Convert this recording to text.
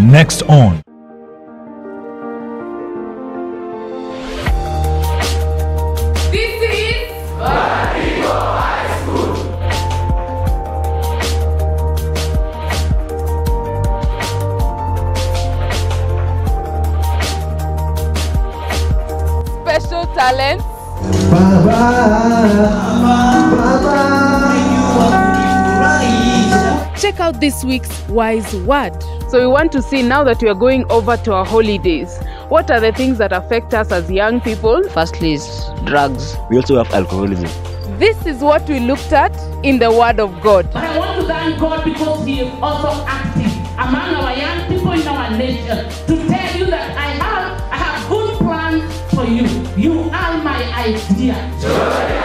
Next on This is special talent. Check out this week's wise word. So we want to see now that we are going over to our holidays. What are the things that affect us as young people? Firstly is drugs. We also have alcoholism. This is what we looked at in the Word of God. But I want to thank God because He is also active among our young people in our nation to tell you that I have I have good plans for you. You are my idea.